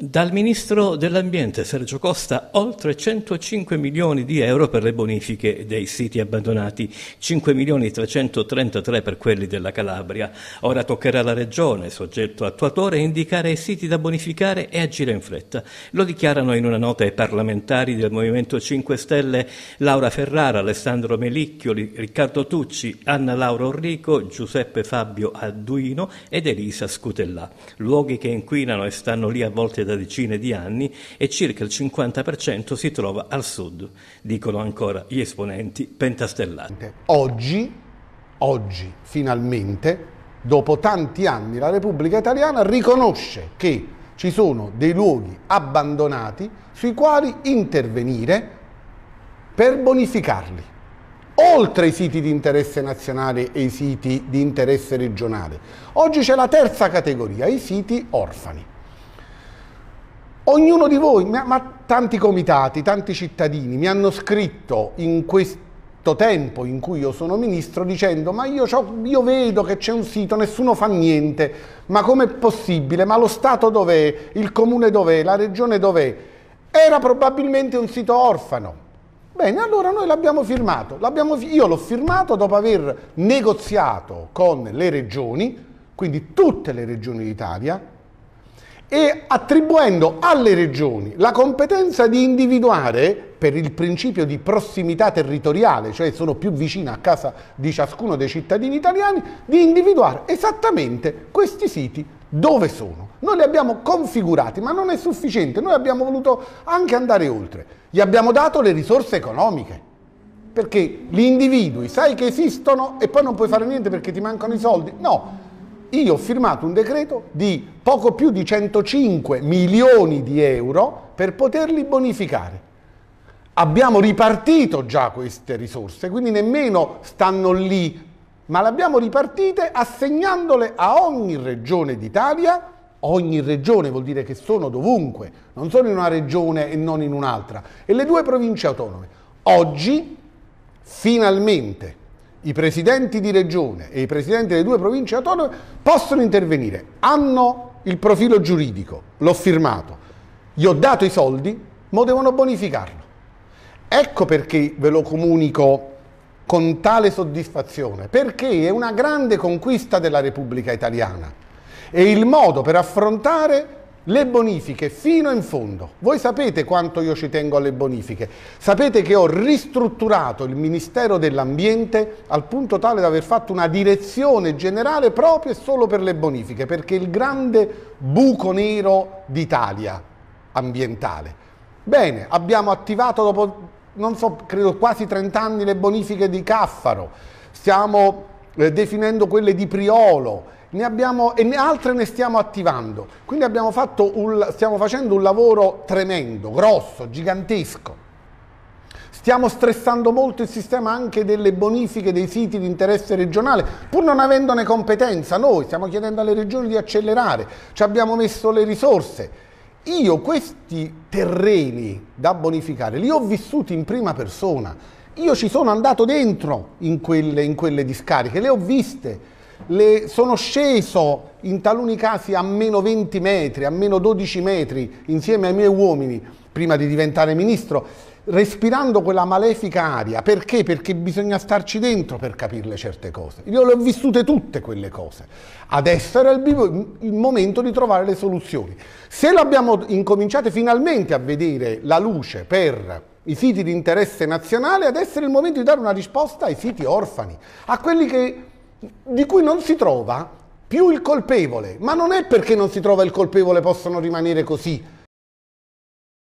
Dal ministro dell'Ambiente Sergio Costa oltre 105 milioni di euro per le bonifiche dei siti abbandonati, 5 milioni 333 per quelli della Calabria. Ora toccherà alla Regione, soggetto attuatore, indicare i siti da bonificare e agire in fretta. Lo dichiarano in una nota ai parlamentari del Movimento 5 Stelle Laura Ferrara, Alessandro Melicchioli, Riccardo Tucci, Anna Laura Orrico, Giuseppe Fabio Adduino ed Elisa Scutellà. Luoghi che inquinano e stanno lì a volte da decine di anni e circa il 50% si trova al sud, dicono ancora gli esponenti pentastellati. Oggi, oggi finalmente, dopo tanti anni, la Repubblica Italiana riconosce che ci sono dei luoghi abbandonati sui quali intervenire per bonificarli, oltre i siti di interesse nazionale e i siti di interesse regionale. Oggi c'è la terza categoria, i siti orfani. Ognuno di voi, ma, tanti comitati, tanti cittadini mi hanno scritto in questo tempo in cui io sono ministro dicendo ma io, io vedo che c'è un sito, nessuno fa niente, ma com'è possibile? Ma lo Stato dov'è? Il comune dov'è? La regione dov'è? Era probabilmente un sito orfano. Bene, allora noi l'abbiamo firmato. Io l'ho firmato dopo aver negoziato con le regioni, quindi tutte le regioni d'Italia, e attribuendo alle regioni la competenza di individuare per il principio di prossimità territoriale, cioè sono più vicine a casa di ciascuno dei cittadini italiani, di individuare esattamente questi siti dove sono. Noi li abbiamo configurati, ma non è sufficiente, noi abbiamo voluto anche andare oltre. Gli abbiamo dato le risorse economiche, perché li individui, sai che esistono e poi non puoi fare niente perché ti mancano i soldi. No, io ho firmato un decreto di poco più di 105 milioni di euro per poterli bonificare. Abbiamo ripartito già queste risorse, quindi nemmeno stanno lì, ma le abbiamo ripartite assegnandole a ogni regione d'Italia. Ogni regione vuol dire che sono dovunque, non sono in una regione e non in un'altra, e le due province autonome. Oggi, finalmente, i presidenti di regione e i presidenti delle due province autonome possono intervenire, hanno il profilo giuridico, l'ho firmato, gli ho dato i soldi, ma devono bonificarlo. Ecco perché ve lo comunico con tale soddisfazione, perché è una grande conquista della Repubblica Italiana. È il modo per affrontare le bonifiche fino in fondo. Voi sapete quanto io ci tengo alle bonifiche, sapete che ho ristrutturato il Ministero dell'Ambiente al punto tale da aver fatto una direzione generale proprio e solo per le bonifiche, perché il grande buco nero d'Italia ambientale. Bene, abbiamo attivato dopo, non so, credo quasi 30 anni le bonifiche di Caffaro, stiamo eh, definendo quelle di Priolo, ne abbiamo, e altre ne stiamo attivando. Quindi un, stiamo facendo un lavoro tremendo, grosso, gigantesco. Stiamo stressando molto il sistema anche delle bonifiche dei siti di interesse regionale, pur non avendone competenza. Noi stiamo chiedendo alle regioni di accelerare, ci abbiamo messo le risorse. Io questi terreni da bonificare li ho vissuti in prima persona. Io ci sono andato dentro in quelle, in quelle discariche, le ho viste le, sono sceso in taluni casi a meno 20 metri, a meno 12 metri insieme ai miei uomini prima di diventare ministro, respirando quella malefica aria. Perché? Perché bisogna starci dentro per capirle certe cose. Io le ho vissute tutte quelle cose. Adesso era il, il momento di trovare le soluzioni. Se l'abbiamo incominciate finalmente a vedere la luce per i siti di interesse nazionale, adesso è il momento di dare una risposta ai siti orfani, a quelli che di cui non si trova più il colpevole, ma non è perché non si trova il colpevole possono rimanere così,